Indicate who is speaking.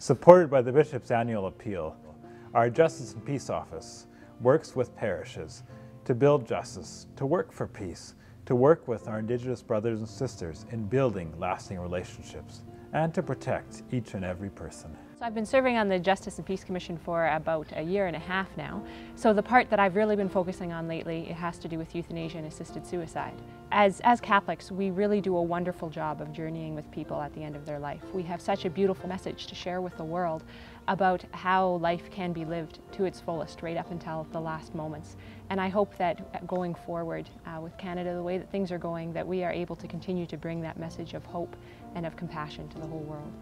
Speaker 1: Supported by the Bishop's annual appeal, our Justice and Peace Office works with parishes to build justice, to work for peace, to work with our Indigenous brothers and sisters in building lasting relationships, and to protect each and every person.
Speaker 2: So I've been serving on the Justice and Peace Commission for about a year and a half now. So the part that I've really been focusing on lately, it has to do with euthanasia and assisted suicide. As, as Catholics, we really do a wonderful job of journeying with people at the end of their life. We have such a beautiful message to share with the world about how life can be lived to its fullest right up until the last moments. And I hope that going forward uh, with Canada, the way that things are going, that we are able to continue to bring that message of hope and of compassion to the whole world.